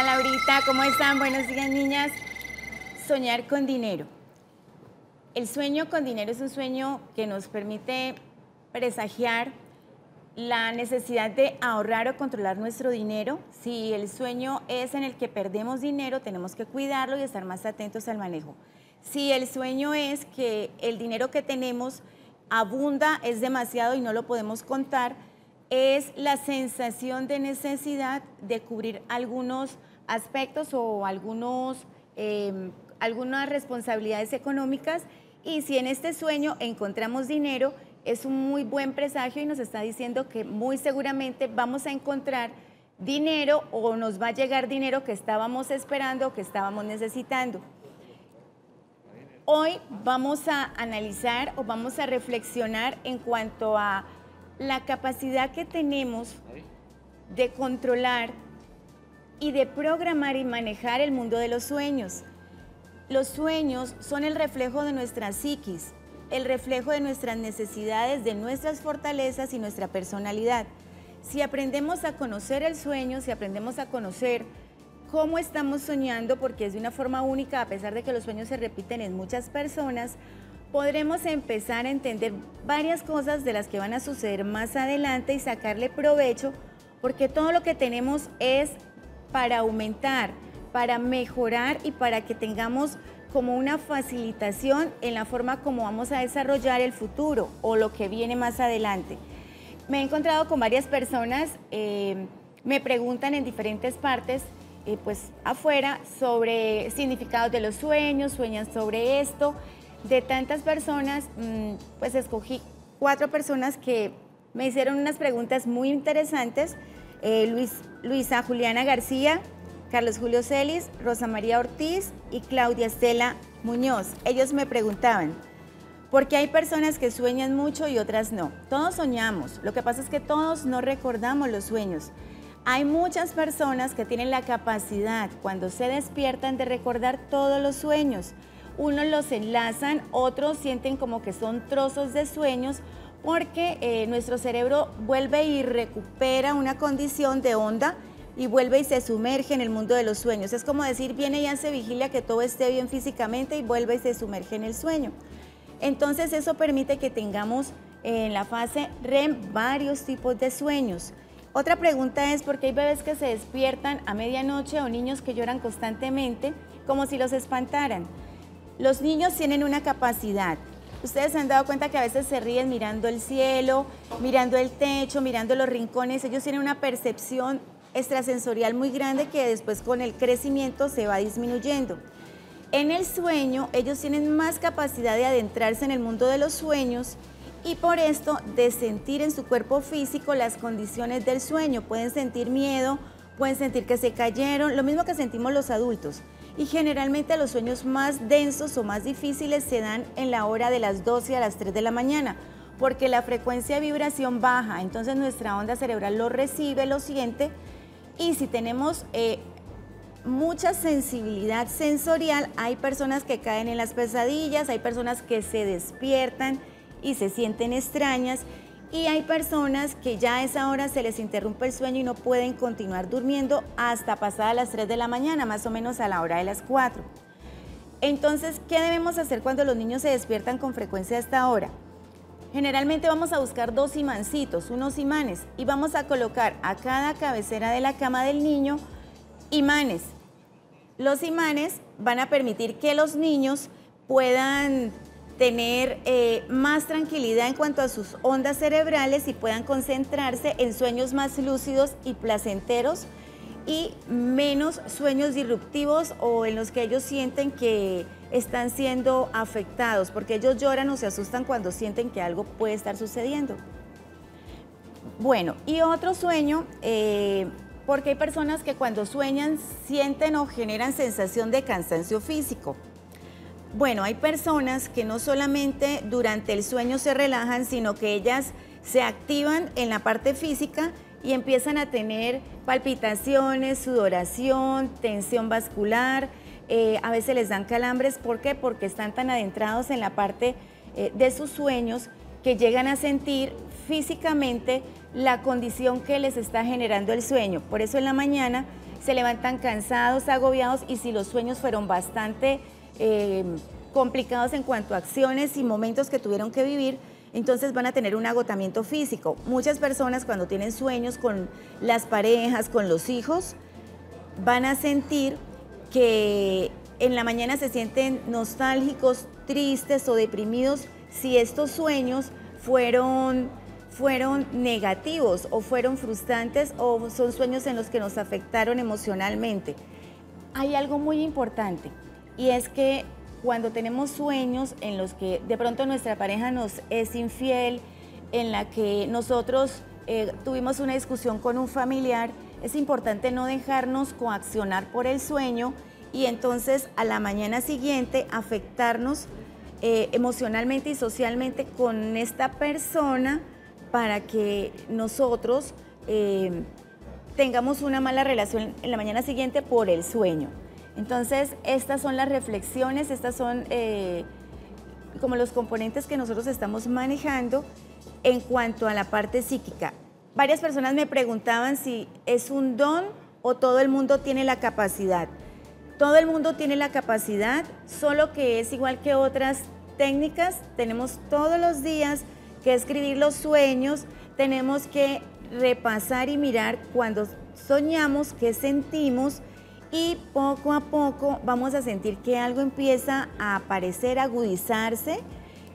Hola Laurita, ¿cómo están? Buenos días niñas. Soñar con dinero. El sueño con dinero es un sueño que nos permite presagiar la necesidad de ahorrar o controlar nuestro dinero. Si el sueño es en el que perdemos dinero, tenemos que cuidarlo y estar más atentos al manejo. Si el sueño es que el dinero que tenemos abunda, es demasiado y no lo podemos contar, es la sensación de necesidad de cubrir algunos aspectos o algunos, em, algunas responsabilidades económicas. Y si en este sueño encontramos dinero, es un muy buen presagio y nos está diciendo que muy seguramente vamos a encontrar dinero o nos va a llegar dinero que estábamos esperando que estábamos necesitando. Hoy vamos a analizar o vamos a reflexionar en cuanto a la capacidad que tenemos de controlar y de programar y manejar el mundo de los sueños. Los sueños son el reflejo de nuestra psiquis, el reflejo de nuestras necesidades, de nuestras fortalezas y nuestra personalidad. Si aprendemos a conocer el sueño, si aprendemos a conocer cómo estamos soñando, porque es de una forma única, a pesar de que los sueños se repiten en muchas personas, podremos empezar a entender varias cosas de las que van a suceder más adelante y sacarle provecho, porque todo lo que tenemos es para aumentar, para mejorar y para que tengamos como una facilitación en la forma como vamos a desarrollar el futuro o lo que viene más adelante. Me he encontrado con varias personas, eh, me preguntan en diferentes partes, eh, pues afuera, sobre significados de los sueños, sueñan sobre esto. De tantas personas, mm, pues escogí cuatro personas que me hicieron unas preguntas muy interesantes. Eh, Luis, Luisa Juliana García, Carlos Julio Celis, Rosa María Ortiz y Claudia Estela Muñoz. Ellos me preguntaban, ¿por qué hay personas que sueñan mucho y otras no? Todos soñamos, lo que pasa es que todos no recordamos los sueños. Hay muchas personas que tienen la capacidad cuando se despiertan de recordar todos los sueños. Unos los enlazan, otros sienten como que son trozos de sueños porque eh, nuestro cerebro vuelve y recupera una condición de onda y vuelve y se sumerge en el mundo de los sueños. Es como decir, viene y hace vigilia que todo esté bien físicamente y vuelve y se sumerge en el sueño. Entonces eso permite que tengamos en la fase REM varios tipos de sueños. Otra pregunta es por qué hay bebés que se despiertan a medianoche o niños que lloran constantemente como si los espantaran. Los niños tienen una capacidad. Ustedes se han dado cuenta que a veces se ríen mirando el cielo, mirando el techo, mirando los rincones. Ellos tienen una percepción extrasensorial muy grande que después con el crecimiento se va disminuyendo. En el sueño, ellos tienen más capacidad de adentrarse en el mundo de los sueños y por esto de sentir en su cuerpo físico las condiciones del sueño. Pueden sentir miedo, pueden sentir que se cayeron, lo mismo que sentimos los adultos. Y generalmente los sueños más densos o más difíciles se dan en la hora de las 12 a las 3 de la mañana, porque la frecuencia de vibración baja, entonces nuestra onda cerebral lo recibe, lo siente y si tenemos eh, mucha sensibilidad sensorial, hay personas que caen en las pesadillas, hay personas que se despiertan y se sienten extrañas y hay personas que ya a esa hora se les interrumpe el sueño y no pueden continuar durmiendo hasta pasadas las 3 de la mañana, más o menos a la hora de las 4. Entonces, ¿qué debemos hacer cuando los niños se despiertan con frecuencia a esta hora? Generalmente vamos a buscar dos imancitos, unos imanes, y vamos a colocar a cada cabecera de la cama del niño imanes. Los imanes van a permitir que los niños puedan tener eh, más tranquilidad en cuanto a sus ondas cerebrales y puedan concentrarse en sueños más lúcidos y placenteros y menos sueños disruptivos o en los que ellos sienten que están siendo afectados, porque ellos lloran o se asustan cuando sienten que algo puede estar sucediendo. Bueno, y otro sueño, eh, porque hay personas que cuando sueñan sienten o generan sensación de cansancio físico. Bueno, hay personas que no solamente durante el sueño se relajan, sino que ellas se activan en la parte física y empiezan a tener palpitaciones, sudoración, tensión vascular, eh, a veces les dan calambres, ¿por qué? Porque están tan adentrados en la parte eh, de sus sueños que llegan a sentir físicamente la condición que les está generando el sueño. Por eso en la mañana se levantan cansados, agobiados y si los sueños fueron bastante eh, complicados en cuanto a acciones y momentos que tuvieron que vivir, entonces van a tener un agotamiento físico. Muchas personas cuando tienen sueños con las parejas, con los hijos, van a sentir que en la mañana se sienten nostálgicos, tristes o deprimidos si estos sueños fueron, fueron negativos o fueron frustrantes o son sueños en los que nos afectaron emocionalmente. Hay algo muy importante y es que cuando tenemos sueños en los que de pronto nuestra pareja nos es infiel, en la que nosotros eh, tuvimos una discusión con un familiar, es importante no dejarnos coaccionar por el sueño y entonces a la mañana siguiente afectarnos eh, emocionalmente y socialmente con esta persona para que nosotros eh, tengamos una mala relación en la mañana siguiente por el sueño. Entonces, estas son las reflexiones, estas son eh, como los componentes que nosotros estamos manejando en cuanto a la parte psíquica. Varias personas me preguntaban si es un don o todo el mundo tiene la capacidad. Todo el mundo tiene la capacidad, solo que es igual que otras técnicas. Tenemos todos los días que escribir los sueños, tenemos que repasar y mirar cuando soñamos, qué sentimos y poco a poco vamos a sentir que algo empieza a aparecer, a agudizarse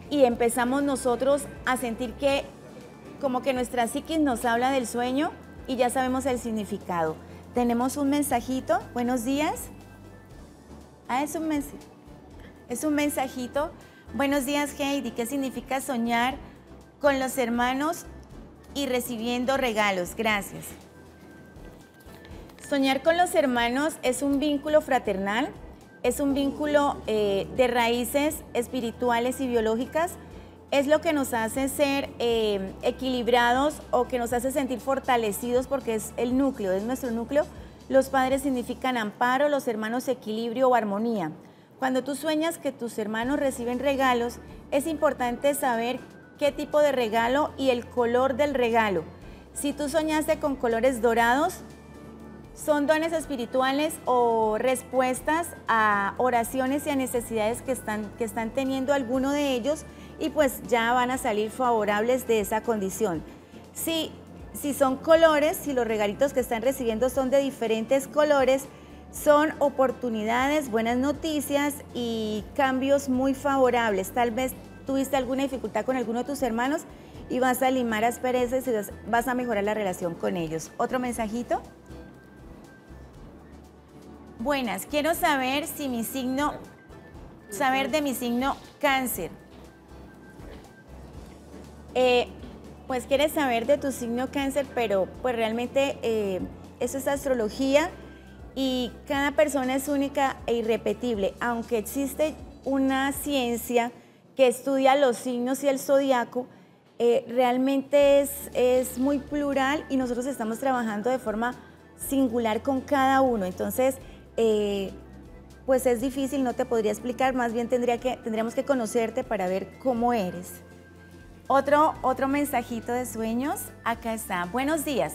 y empezamos nosotros a sentir que como que nuestra psiquis nos habla del sueño y ya sabemos el significado. Tenemos un mensajito, buenos días. Ah, es un mensajito. Es un mensajito. Buenos días, Heidi. ¿Qué significa soñar con los hermanos y recibiendo regalos? Gracias. Soñar con los hermanos es un vínculo fraternal, es un vínculo eh, de raíces espirituales y biológicas, es lo que nos hace ser eh, equilibrados o que nos hace sentir fortalecidos porque es el núcleo, es nuestro núcleo. Los padres significan amparo, los hermanos equilibrio o armonía. Cuando tú sueñas que tus hermanos reciben regalos, es importante saber qué tipo de regalo y el color del regalo. Si tú soñaste con colores dorados, son dones espirituales o respuestas a oraciones y a necesidades que están, que están teniendo alguno de ellos y pues ya van a salir favorables de esa condición. Si, si son colores, si los regalitos que están recibiendo son de diferentes colores, son oportunidades, buenas noticias y cambios muy favorables. Tal vez tuviste alguna dificultad con alguno de tus hermanos y vas a limar asperezas y vas a mejorar la relación con ellos. Otro mensajito. Buenas, quiero saber si mi signo, saber de mi signo cáncer. Eh, pues quieres saber de tu signo cáncer, pero pues realmente eh, eso es astrología y cada persona es única e irrepetible, aunque existe una ciencia que estudia los signos y el zodiaco, eh, realmente es, es muy plural y nosotros estamos trabajando de forma singular con cada uno. Entonces, eh, pues es difícil, no te podría explicar, más bien tendría que, tendríamos que conocerte para ver cómo eres. Otro, otro mensajito de sueños, acá está. Buenos días.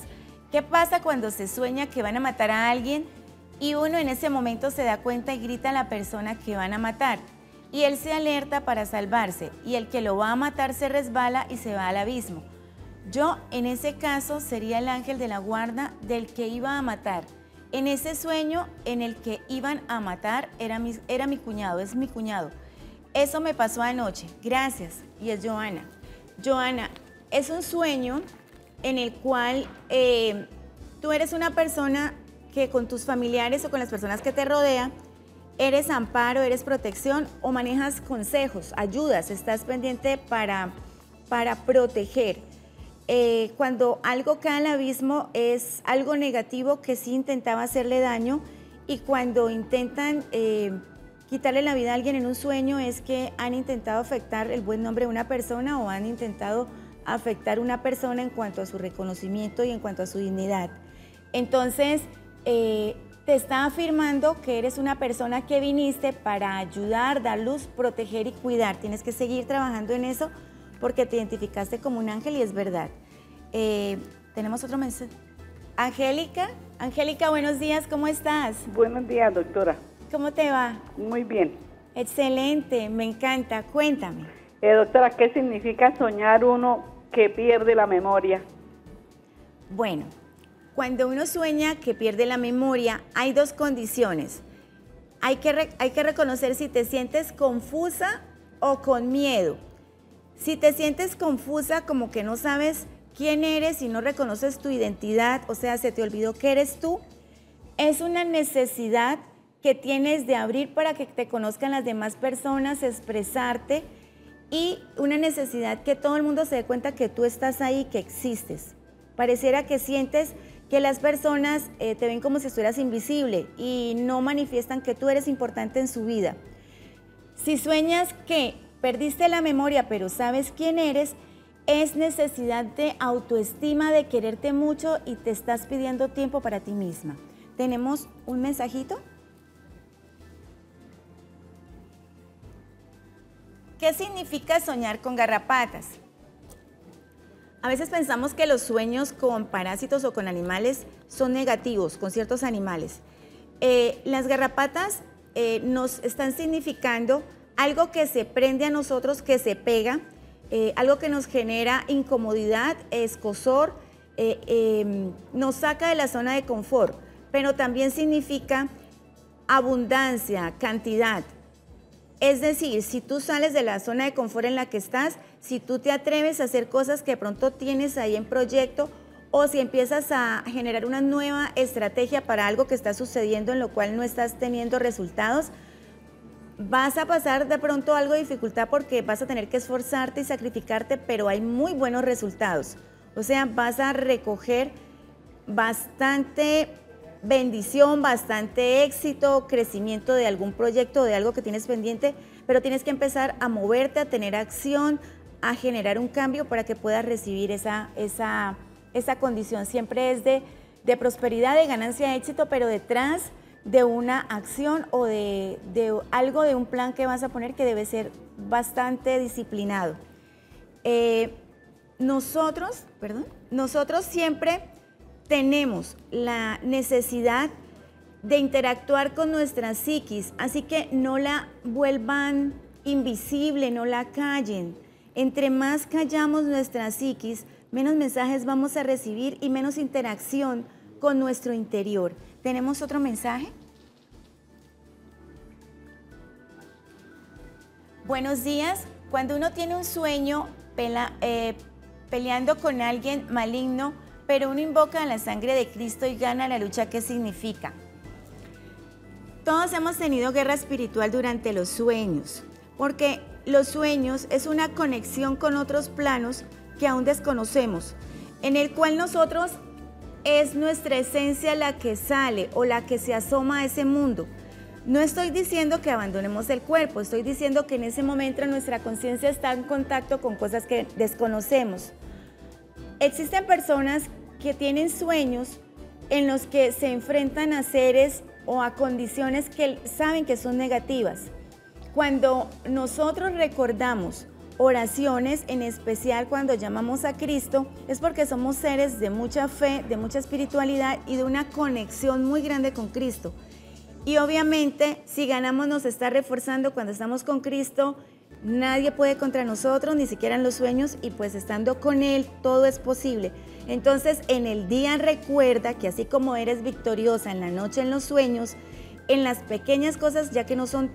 ¿Qué pasa cuando se sueña que van a matar a alguien y uno en ese momento se da cuenta y grita a la persona que van a matar? Y él se alerta para salvarse y el que lo va a matar se resbala y se va al abismo. Yo en ese caso sería el ángel de la guarda del que iba a matar en ese sueño en el que iban a matar era mi, era mi cuñado, es mi cuñado. Eso me pasó anoche. Gracias. Y es Joana. Joana, es un sueño en el cual eh, tú eres una persona que con tus familiares o con las personas que te rodean, eres amparo, eres protección o manejas consejos, ayudas, estás pendiente para, para proteger. Eh, cuando algo cae al abismo es algo negativo que sí intentaba hacerle daño y cuando intentan eh, quitarle la vida a alguien en un sueño es que han intentado afectar el buen nombre de una persona o han intentado afectar una persona en cuanto a su reconocimiento y en cuanto a su dignidad. Entonces, eh, te está afirmando que eres una persona que viniste para ayudar, dar luz, proteger y cuidar. Tienes que seguir trabajando en eso porque te identificaste como un ángel y es verdad. Eh, tenemos otro mensaje. Angélica, Angélica, buenos días, ¿cómo estás? Buenos días, doctora. ¿Cómo te va? Muy bien. Excelente, me encanta. Cuéntame. Eh, doctora, ¿qué significa soñar uno que pierde la memoria? Bueno, cuando uno sueña que pierde la memoria, hay dos condiciones. Hay que, hay que reconocer si te sientes confusa o con miedo. Si te sientes confusa, como que no sabes quién eres y no reconoces tu identidad, o sea, se te olvidó que eres tú, es una necesidad que tienes de abrir para que te conozcan las demás personas, expresarte y una necesidad que todo el mundo se dé cuenta que tú estás ahí, que existes. Pareciera que sientes que las personas eh, te ven como si estuvieras invisible y no manifiestan que tú eres importante en su vida. Si sueñas que perdiste la memoria pero sabes quién eres, es necesidad de autoestima, de quererte mucho y te estás pidiendo tiempo para ti misma. ¿Tenemos un mensajito? ¿Qué significa soñar con garrapatas? A veces pensamos que los sueños con parásitos o con animales son negativos, con ciertos animales. Eh, las garrapatas eh, nos están significando algo que se prende a nosotros, que se pega, eh, algo que nos genera incomodidad, escosor, em, nos saca de la zona de confort, pero también significa abundancia, cantidad. Es decir, si tú sales de la zona de confort en la que estás, si tú te atreves a hacer cosas que pronto tienes ahí en proyecto o si empiezas a generar una nueva estrategia para algo que está sucediendo en lo cual no estás teniendo resultados, vas a pasar de pronto algo de dificultad porque vas a tener que esforzarte y sacrificarte, pero hay muy buenos resultados. O sea, vas a recoger bastante bendición, bastante éxito, crecimiento de algún proyecto, de algo que tienes pendiente, pero tienes que empezar a moverte, a tener acción, a generar un cambio para que puedas recibir esa, esa, esa condición. Siempre es de, de prosperidad, de ganancia, de éxito, pero detrás de una acción o de, de, algo de un plan que vas a poner que debe ser bastante disciplinado. Eh, nosotros, perdón, nosotros siempre tenemos la necesidad de interactuar con nuestra psiquis, así que no la vuelvan invisible, no la callen. Entre más callamos nuestra psiquis, menos mensajes vamos a recibir y menos interacción con nuestro interior. ¿Tenemos otro mensaje? Buenos días. Cuando uno tiene un sueño eh, peleando con alguien maligno, pero uno invoca la sangre de Cristo y gana la lucha, ¿qué significa? Todos hemos tenido guerra espiritual durante los sueños, porque los sueños es una conexión con otros planos que aún desconocemos, en el cual nosotros es nuestra esencia la que sale o la que se asoma a ese mundo. No estoy diciendo que abandonemos el cuerpo, estoy diciendo que en ese momento nuestra conciencia está en contacto con cosas que desconocemos. Existen personas que tienen sueños en los que se enfrentan a seres o a condiciones que saben que son negativas. Cuando nosotros recordamos oraciones, en especial cuando llamamos a Cristo, es porque somos seres de mucha fe, de mucha espiritualidad y de una conexión muy grande con Cristo. Y obviamente, si ganamos nos está reforzando cuando estamos con Cristo, nadie puede contra nosotros, ni siquiera en los sueños, y pues estando con Él todo es posible. Entonces, en el día recuerda que así como eres victoriosa en la noche en los sueños, en las pequeñas cosas, ya que no son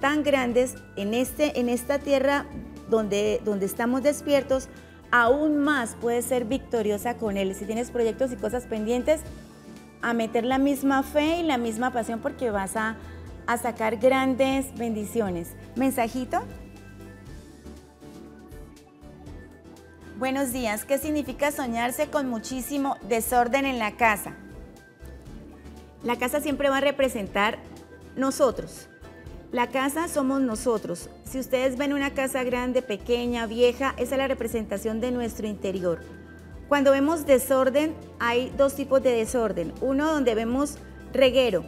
tan grandes, en, este, en esta tierra donde, donde estamos despiertos, aún más puedes ser victoriosa con Él. Si tienes proyectos y cosas pendientes, a meter la misma fe y la misma pasión porque vas a, a sacar grandes bendiciones. ¿Mensajito? Buenos días. ¿Qué significa soñarse con muchísimo desorden en la casa? La casa siempre va a representar nosotros. La casa somos nosotros. Si ustedes ven una casa grande, pequeña, vieja, esa es la representación de nuestro interior. Cuando vemos desorden, hay dos tipos de desorden. Uno donde vemos reguero.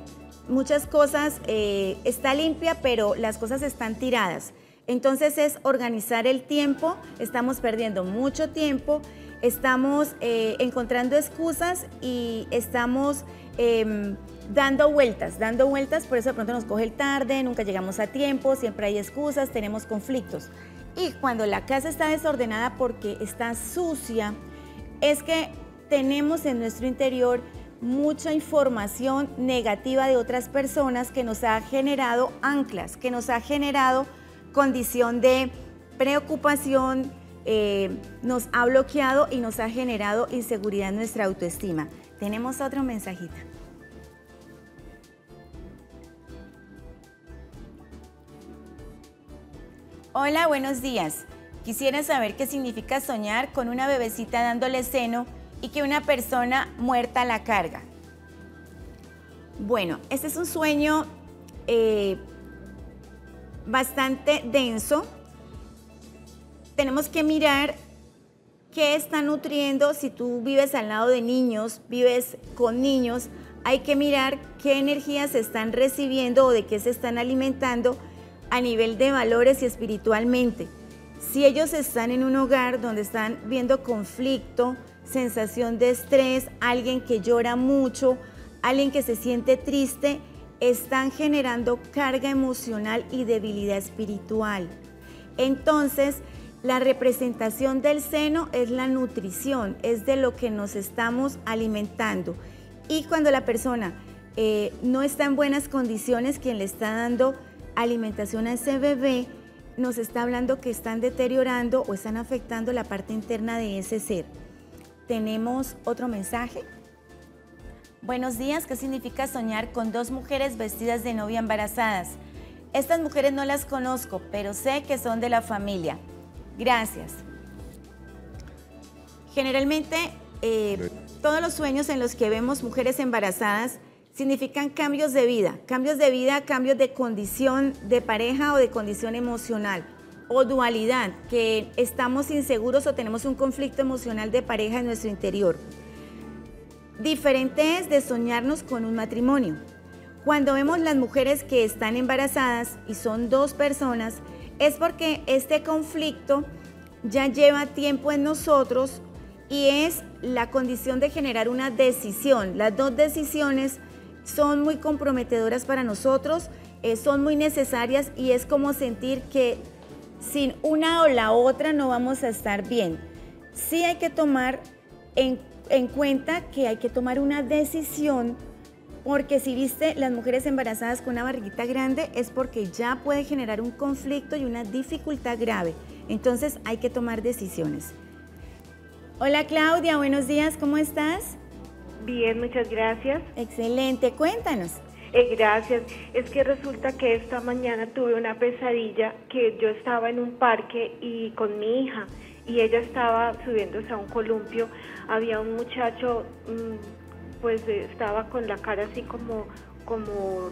Muchas cosas, eh, está limpia, pero las cosas están tiradas. Entonces es organizar el tiempo, estamos perdiendo mucho tiempo, estamos eh, encontrando excusas y estamos em, dando vueltas, dando vueltas, por eso de pronto nos coge el tarde, nunca llegamos a tiempo, siempre hay excusas, tenemos conflictos. Y cuando la casa está desordenada porque está sucia, es que tenemos en nuestro interior mucha información negativa de otras personas que nos ha generado anclas, que nos ha generado condición de preocupación, eh, nos ha bloqueado y nos ha generado inseguridad en nuestra autoestima. Tenemos otro mensajito. Hola, buenos días. Quisiera saber qué significa soñar con una bebecita dándole seno y que una persona muerta la carga. Bueno, este es un sueño eh, bastante denso. Tenemos que mirar qué está nutriendo. Si tú vives al lado de niños, vives con niños, hay que mirar qué energías están recibiendo o de qué se están alimentando a nivel de valores y espiritualmente. Si ellos están en un hogar donde están viendo conflicto, sensación de estrés, alguien que llora mucho, alguien que se siente triste, están generando carga emocional y debilidad espiritual. Entonces, la representación del seno es la nutrición, es de lo que nos estamos alimentando. Y cuando la persona eh, no está en buenas condiciones, quien le está dando alimentación a ese bebé nos está hablando que están deteriorando o están afectando la parte interna de ese ser. Tenemos otro mensaje. Buenos días, ¿qué significa soñar con dos mujeres vestidas de novia embarazadas? Estas mujeres no las conozco, pero sé que son de la familia. Gracias. Generalmente, eh, todos los sueños en los que vemos mujeres embarazadas significan cambios de vida, cambios de vida, cambios de condición de pareja o de condición emocional o dualidad, que estamos inseguros o tenemos un conflicto emocional de pareja en nuestro interior. Diferente es de soñarnos con un matrimonio. Cuando vemos las mujeres que están embarazadas y son dos personas, es porque este conflicto ya lleva tiempo en nosotros y es la condición de generar una decisión. Las dos decisiones son muy comprometedoras para nosotros, eh, son muy necesarias y es como sentir que sin una o la otra no vamos a estar bien. Sí hay que tomar en, en cuenta que hay que tomar una decisión porque si viste las mujeres embarazadas con una barriguita grande es porque ya puede generar un conflicto y una dificultad grave. Entonces hay que tomar decisiones. Hola Claudia, buenos días, ¿cómo estás? Bien, muchas gracias. Excelente, cuéntanos. Eh, gracias. Es que resulta que esta mañana tuve una pesadilla que yo estaba en un parque y con mi hija y ella estaba subiéndose a un columpio. Había un muchacho, mm, pues estaba con la cara así como, como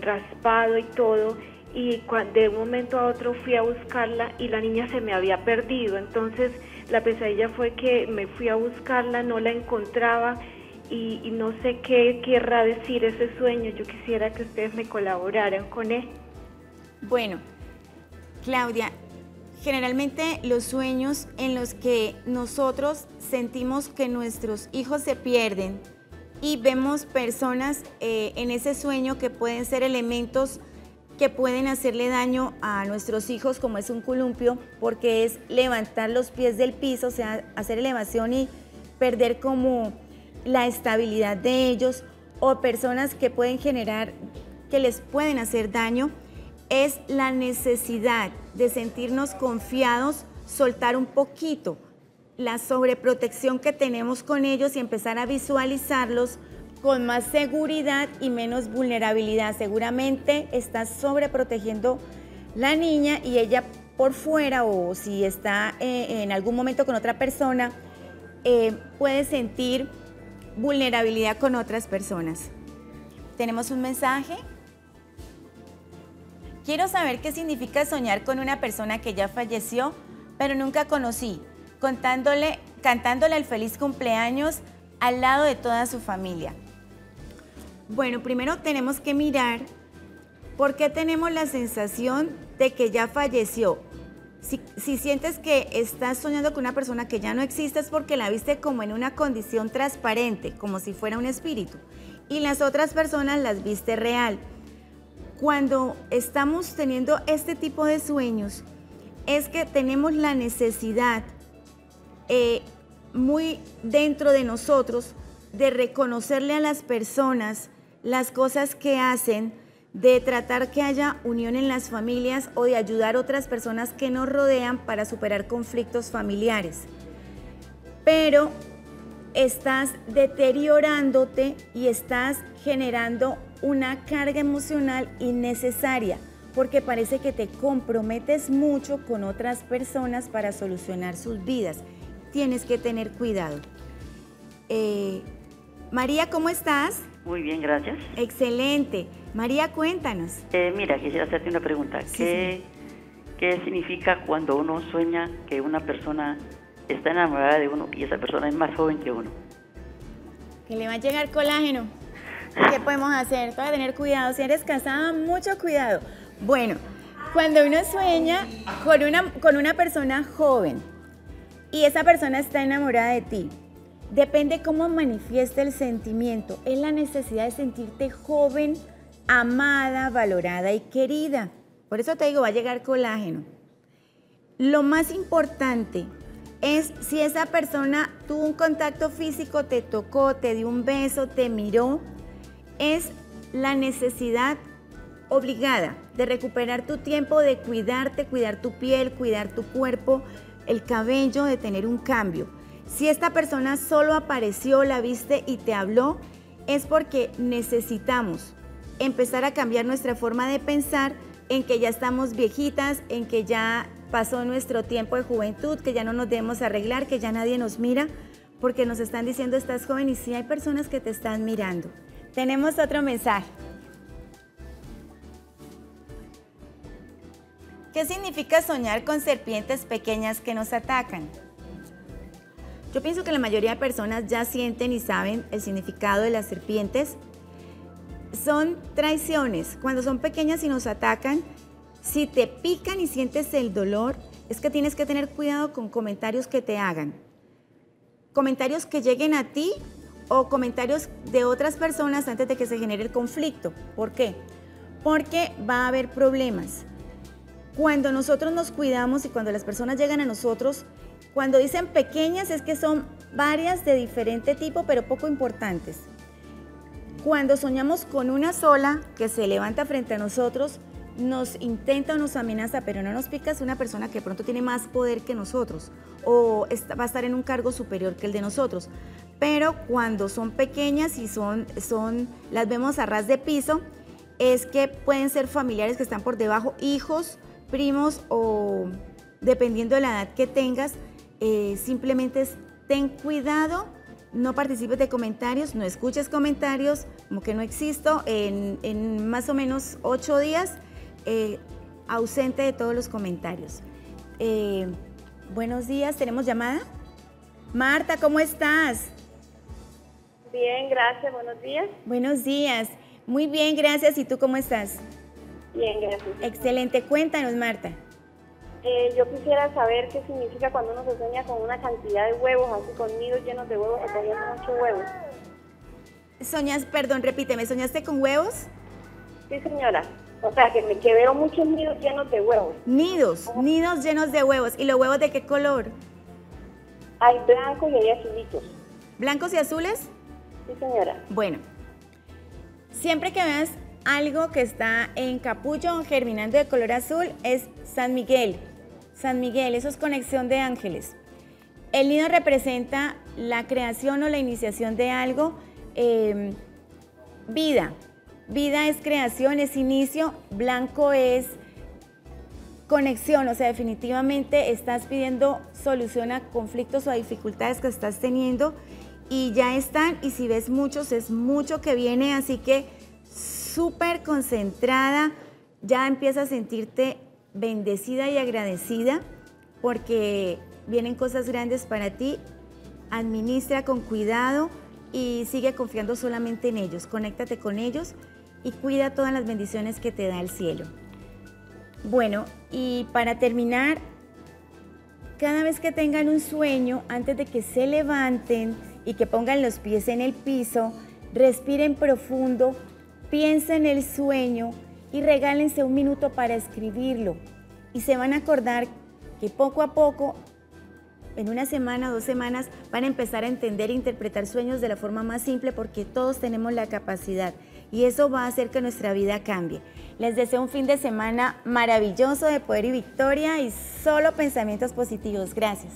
raspado y todo y de un momento a otro fui a buscarla y la niña se me había perdido. Entonces la pesadilla fue que me fui a buscarla, no la encontraba y, no sé qué querrá decir ese sueño. Yo quisiera que ustedes me colaboraran con él. Bueno, Claudia, generalmente los sueños en los que nosotros sentimos que nuestros hijos se pierden y vemos personas eh, en ese sueño que pueden ser elementos que pueden hacerle daño a nuestros hijos, como es un columpio, porque es levantar los pies del piso, o sea, hacer elevación y perder como la estabilidad de ellos, o personas que pueden generar, que les pueden hacer daño, es la necesidad de sentirnos confiados, soltar un poquito la sobreprotección que tenemos con ellos y empezar a visualizarlos con más seguridad y menos vulnerabilidad. Seguramente está sobreprotegiendo la niña y ella por fuera o si está eh, en algún momento con otra persona, eh, puede sentir vulnerabilidad con otras personas. Tenemos un mensaje. Quiero saber qué significa soñar con una persona que ya falleció, pero nunca conocí, contándole, cantándole el feliz cumpleaños al lado de toda su familia. Bueno, primero tenemos que mirar por qué tenemos la sensación de que ya falleció. Si, si, sientes que estás soñando con una persona que ya no existe es porque la viste como en una condición transparente, como si fuera un espíritu. Y las otras personas las viste real. Cuando estamos teniendo este tipo de sueños, es que tenemos la necesidad eh, muy dentro de nosotros de reconocerle a las personas las cosas que hacen, de tratar que haya unión en las familias o de ayudar a otras personas que nos rodean para superar conflictos familiares. Pero estás deteriorándote y estás generando una carga emocional innecesaria porque parece que te comprometes mucho con otras personas para solucionar sus vidas. Tienes que tener cuidado. Eh, María, ¿cómo estás? Muy bien, gracias. Excelente. María, cuéntanos. Eh, mira, quisiera hacerte una pregunta. ¿Qué, ¿Qué significa cuando uno sueña que una persona está enamorada de uno y esa persona es más joven que uno? Que le va a llegar colágeno. ¿Qué podemos hacer para tener cuidado? Si eres casada, mucho cuidado. Bueno, cuando uno sueña con una, con una persona joven y esa persona está enamorada de ti, depende cómo manifiesta el sentimiento. Es la necesidad de sentirte joven, amada, valorada y querida. Por eso te digo, va a llegar colágeno. Lo más importante es si esa persona tuvo un contacto físico, te tocó, te dio un beso, te miró, es la necesidad obligada de recuperar tu tiempo, de cuidarte, cuidar tu piel, cuidar tu cuerpo, el cabello, de tener un cambio. Si esta persona solo apareció, la viste y te habló, es porque necesitamos empezar a cambiar nuestra forma de pensar en que ya estamos viejitas, en que ya pasó nuestro tiempo de juventud, que ya no nos debemos arreglar, que ya nadie nos mira, porque nos están diciendo estás joven y sí hay personas que te están mirando. Tenemos otro mensaje. ¿Qué significa soñar con serpientes pequeñas que nos atacan? Yo pienso que la mayoría de personas ya sienten y saben el significado de las serpientes. Son traiciones. Cuando son pequeñas y nos atacan, si te pican y sientes el dolor, es que tienes que tener cuidado con comentarios que te hagan. Comentarios que lleguen a ti o comentarios de otras personas antes de que se genere el conflicto. ¿Por qué? Porque va a haber problemas. Cuando nosotros nos cuidamos y cuando las personas llegan a nosotros, cuando dicen pequeñas es que son varias de diferente tipo, pero poco importantes. Cuando soñamos con una sola que se levanta frente a nosotros, nos intenta o nos amenaza, pero no nos pica, es una persona que pronto tiene más poder que nosotros o va a estar en un cargo superior que el de nosotros. Pero cuando son pequeñas y son, son, las vemos a ras de piso, es que pueden ser familiares que están por debajo, hijos, primos o dependiendo de la edad que tengas, eh, simplemente ten cuidado, no participes de comentarios, no escuches comentarios, como que no existo, en, más o menos ocho días, eh, ausente de todos los comentarios. Eh, buenos días, ¿tenemos llamada? Marta, ¿cómo estás? Bien, gracias, buenos días. Buenos días, muy bien, gracias. ¿Y tú cómo estás? Bien, gracias. Excelente. Cuéntanos, Marta. Eh, yo quisiera saber qué significa cuando uno se sueña con una cantidad de huevos, así con nidos llenos de huevos, recogiendo muchos huevos. Soñas, perdón, repíteme, ¿soñaste con huevos? Sí, señora. O sea, que, me, que veo muchos nidos llenos de huevos. Nidos, nidos llenos de huevos. ¿Y los huevos de qué color? Hay blancos y hay azulitos. ¿Blancos y azules? Sí, señora. Bueno, siempre que veas algo que está en capullo germinando de color azul es San Miguel. San Miguel, eso es conexión de ángeles. El nido representa la creación o la iniciación de algo. Em, vida. Vida es creación, es inicio. Blanco es conexión, o sea, definitivamente estás pidiendo solución a conflictos o a dificultades que estás teniendo y ya están. Y si ves muchos, es mucho que viene, así que súper concentrada, ya empiezas a sentirte bendecida y agradecida porque vienen cosas grandes para ti. Administra con cuidado y sigue confiando solamente en ellos. Conéctate con ellos y cuida todas las bendiciones que te da el cielo. Bueno, y para terminar, cada vez que tengan un sueño, antes de que se levanten y que pongan los pies en el piso, respiren profundo, piensen el sueño y regálense un minuto para escribirlo. Y se van a acordar que poco a poco, en una semana, dos semanas, van a empezar a entender e interpretar sueños de la forma más simple porque todos tenemos la capacidad y eso va a hacer que nuestra vida cambie. Les deseo un fin de semana maravilloso de poder y victoria y solo pensamientos positivos. Gracias.